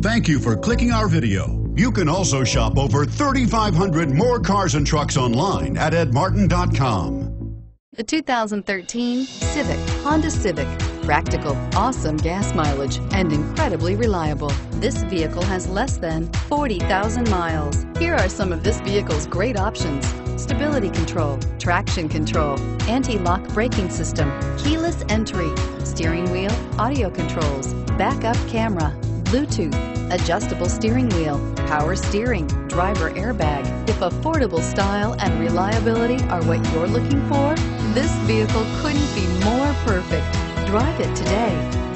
Thank you for clicking our video. You can also shop over 3,500 more cars and trucks online at edmartin.com. The 2013 Civic, Honda Civic. Practical, awesome gas mileage, and incredibly reliable. This vehicle has less than 40,000 miles. Here are some of this vehicle's great options. Stability control, traction control, anti-lock braking system, keyless entry, steering wheel, audio controls, backup camera, Bluetooth, adjustable steering wheel, power steering, driver airbag. If affordable style and reliability are what you're looking for, this vehicle couldn't be more perfect. Drive it today.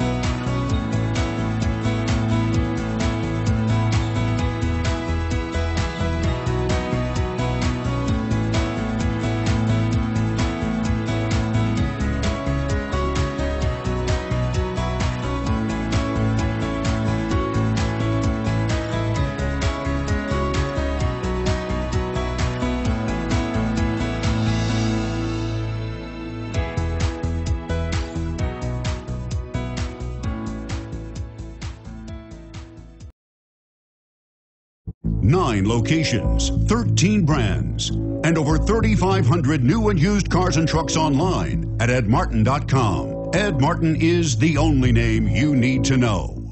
Nine locations, 13 brands, and over 3,500 new and used cars and trucks online at edmartin.com. Ed Martin is the only name you need to know.